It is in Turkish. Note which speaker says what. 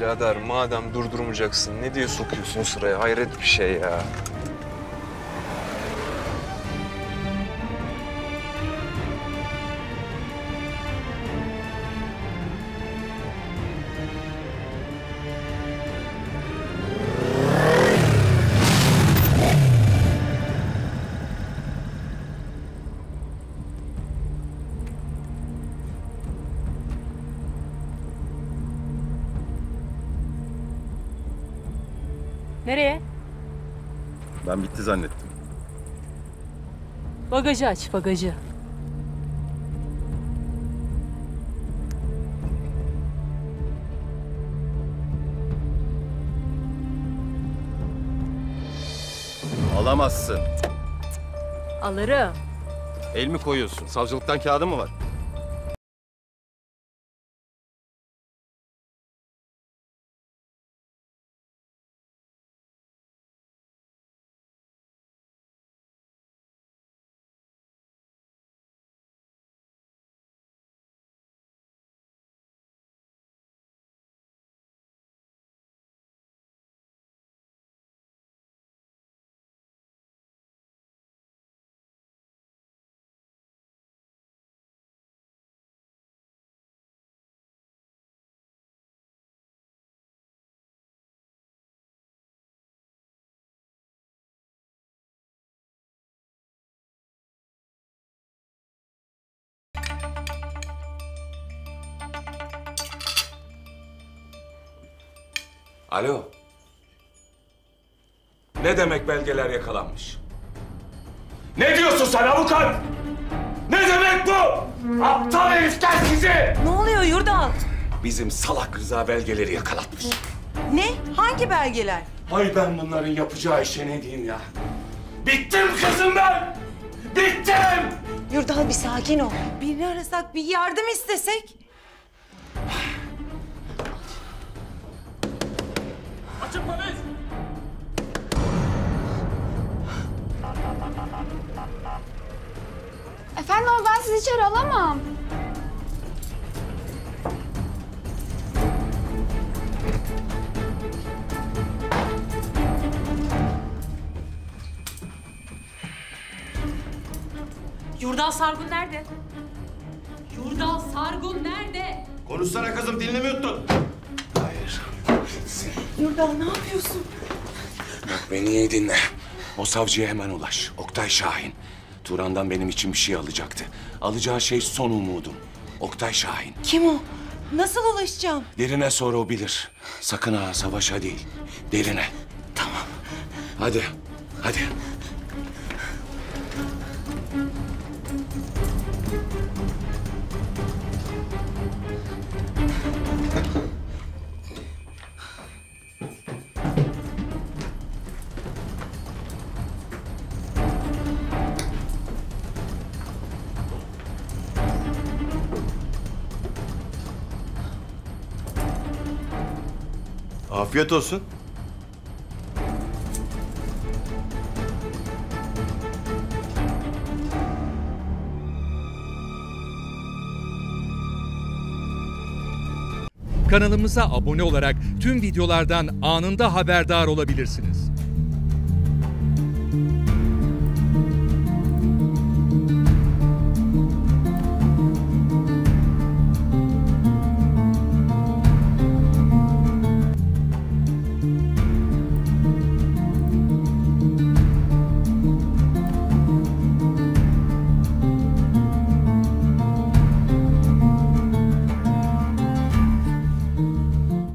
Speaker 1: Birader madem durdurmayacaksın ne diye sokuyorsun sıraya? Hayret bir şey ya.
Speaker 2: Nereye?
Speaker 3: Ben bitti zannettim.
Speaker 2: Bagajı aç, bagajı.
Speaker 3: Alamazsın.
Speaker 2: Alırım.
Speaker 3: El mi koyuyorsun? Savcılıktan kağıdı mı var?
Speaker 4: Alo. Ne demek belgeler yakalanmış? Ne diyorsun sen avukat? Ne demek bu? Aptal herifler sizi!
Speaker 5: Ne oluyor Yurdal?
Speaker 4: Bizim salak Rıza belgeleri yakalatmış.
Speaker 5: Ne? Hangi belgeler?
Speaker 4: Ay ben bunların yapacağı işe ne diyeyim ya? Bittim kızım ben! Bittim!
Speaker 5: Yurdal bir sakin ol. Birini arasak, bir yardım istesek.
Speaker 6: Efendim ama ben sizi içeri alamam.
Speaker 2: Yurdal Sargun nerede? Yurdal Sargun nerede?
Speaker 3: Konuşsana kızım dilini mi yuttun?
Speaker 4: Hayır.
Speaker 5: Yurdal ne yapıyorsun?
Speaker 4: Beni iyi dinle. O savcıya hemen ulaş. Oktay Şahin. Turan'dan benim için bir şey alacaktı. Alacağı şey son umudum. Oktay Şahin.
Speaker 5: Kim o? Nasıl ulaşacağım?
Speaker 4: Derine sor o bilir. Sakın ha savaşa değil. Derine.
Speaker 5: Tamam.
Speaker 4: Hadi. Hadi.
Speaker 3: Afiyet olsun.
Speaker 7: Kanalımıza abone olarak tüm videolardan anında haberdar olabilirsiniz.